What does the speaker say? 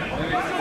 Yeah.